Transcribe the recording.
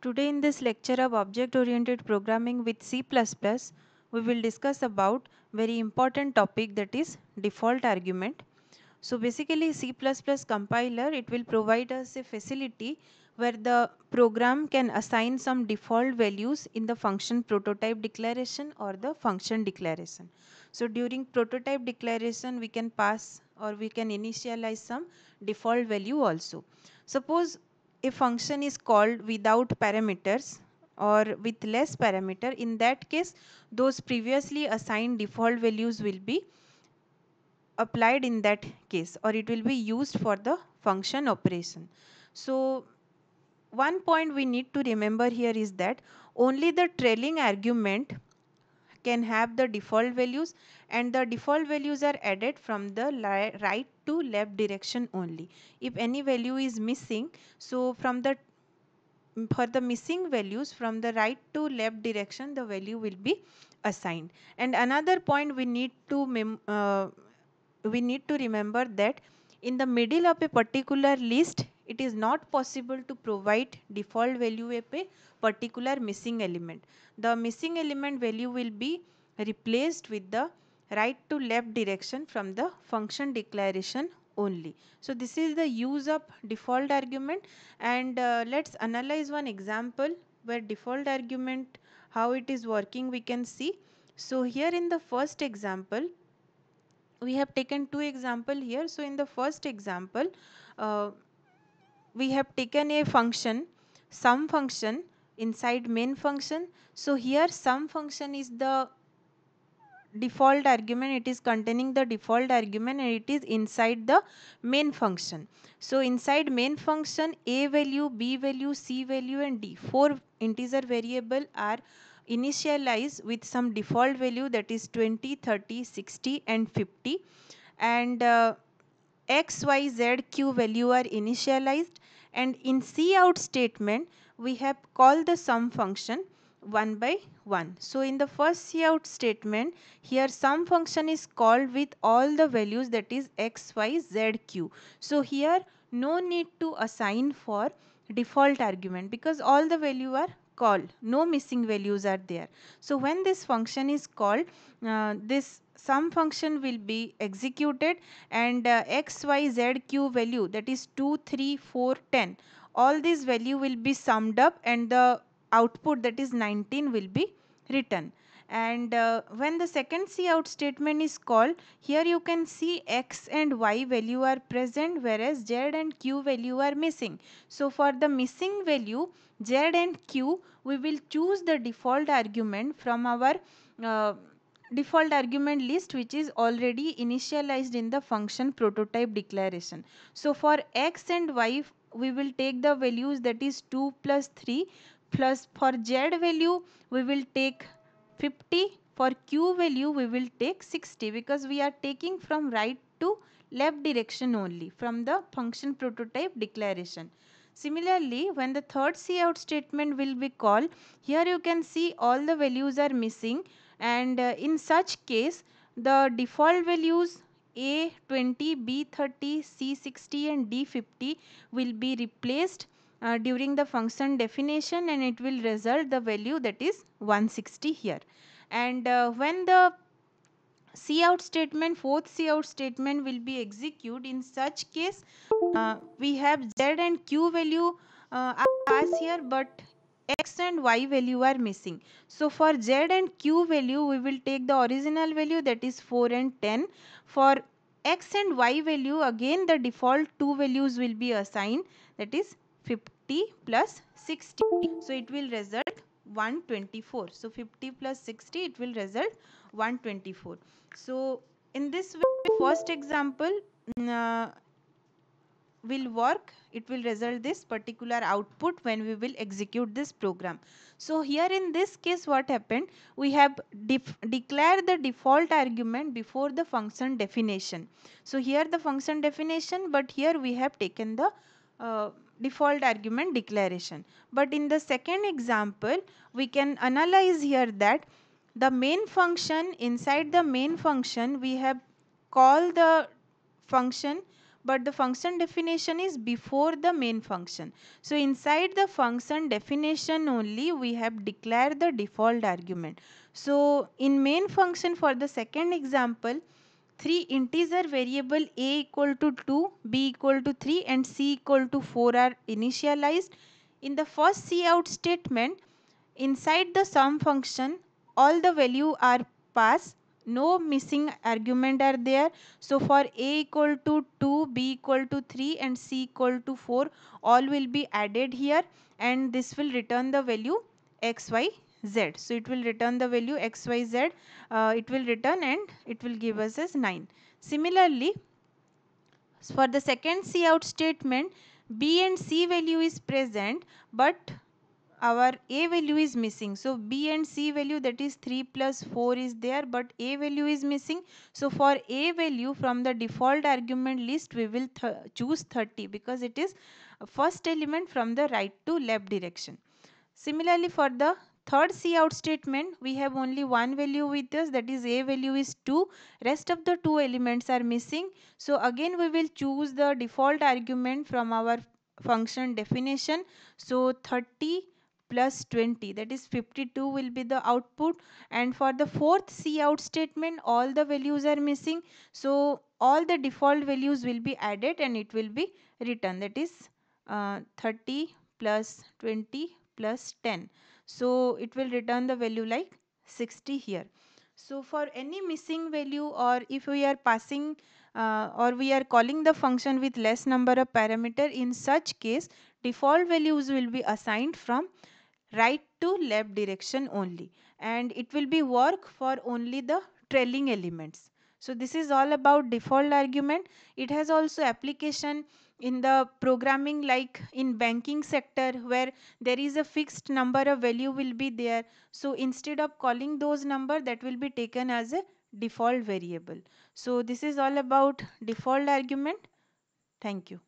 Today in this lecture of object oriented programming with C++, we will discuss about very important topic that is default argument. So basically C++ compiler it will provide us a facility where the program can assign some default values in the function prototype declaration or the function declaration. So during prototype declaration we can pass or we can initialize some default value also. Suppose a function is called without parameters or with less parameter in that case those previously assigned default values will be applied in that case or it will be used for the function operation. So one point we need to remember here is that only the trailing argument can have the default values and the default values are added from the right to left direction only. If any value is missing, so from the for the missing values from the right to left direction the value will be assigned. And another point we need to uh, we need to remember that in the middle of a particular list it is not possible to provide default value of a particular missing element. The missing element value will be replaced with the right to left direction from the function declaration only. So this is the use of default argument and uh, let's analyze one example where default argument how it is working we can see. So here in the first example we have taken two example here. So in the first example uh, we have taken a function sum function inside main function. So here sum function is the default argument it is containing the default argument and it is inside the main function. So inside main function a value b value c value and d four integer variable are initialized with some default value that is 20 30 60 and 50 and uh, x y z q value are initialized and in cout statement we have called the sum function 1 by 1. So in the first cout statement here sum function is called with all the values that is x, y, z, q. So here no need to assign for default argument because all the value are called no missing values are there. So when this function is called uh, this sum function will be executed and uh, x, y, z, q value that is 2, 3, 4, 10 all these value will be summed up and the output that is 19 will be written. And uh, when the second cout statement is called here you can see x and y value are present whereas z and q value are missing. So for the missing value z and q we will choose the default argument from our uh, default argument list which is already initialized in the function prototype declaration. So for x and y we will take the values that is 2 plus 3 plus for z value we will take 50 for q value we will take 60 because we are taking from right to left direction only from the function prototype declaration. Similarly, when the third cout statement will be called, here you can see all the values are missing and uh, in such case the default values A20, B30, C60 and D50 will be replaced uh, during the function definition and it will result the value that is 160 here. And uh, when the cout statement, fourth cout statement will be executed in such case uh, we have z and q value uh, as here but x and y value are missing. So for z and q value we will take the original value that is 4 and 10. For x and y value again the default two values will be assigned that is 50 plus 60. So it will result 124. So 50 plus 60 it will result 124. So in this way first example uh, will work it will result this particular output when we will execute this program. So here in this case what happened we have declared the default argument before the function definition. So here the function definition but here we have taken the uh, default argument declaration. But in the second example, we can analyze here that the main function inside the main function we have called the function but the function definition is before the main function. So inside the function definition only we have declared the default argument. So in main function for the second example, three integer variable a equal to 2, b equal to 3 and c equal to 4 are initialized. In the first cout statement, inside the sum function, all the value are passed no missing argument are there. So for a equal to 2, b equal to 3 and c equal to 4 all will be added here and this will return the value x, y, z. So it will return the value x, y, z. Uh, it will return and it will give us as 9. Similarly, for the second cout statement, b and c value is present but our a value is missing. So b and c value that is 3 plus 4 is there but a value is missing. So for a value from the default argument list we will th choose 30 because it is first element from the right to left direction. Similarly for the third cout statement we have only one value with us that is a value is 2 rest of the two elements are missing. So again we will choose the default argument from our function definition. So 30 plus 20 that is 52 will be the output and for the fourth cout statement all the values are missing. So all the default values will be added and it will be returned that is uh, 30 plus 20 plus 10 so it will return the value like 60 here. So for any missing value or if we are passing uh, or we are calling the function with less number of parameter in such case default values will be assigned from right to left direction only and it will be work for only the trailing elements. So this is all about default argument. It has also application in the programming like in banking sector where there is a fixed number of value will be there. So instead of calling those number that will be taken as a default variable. So this is all about default argument. Thank you.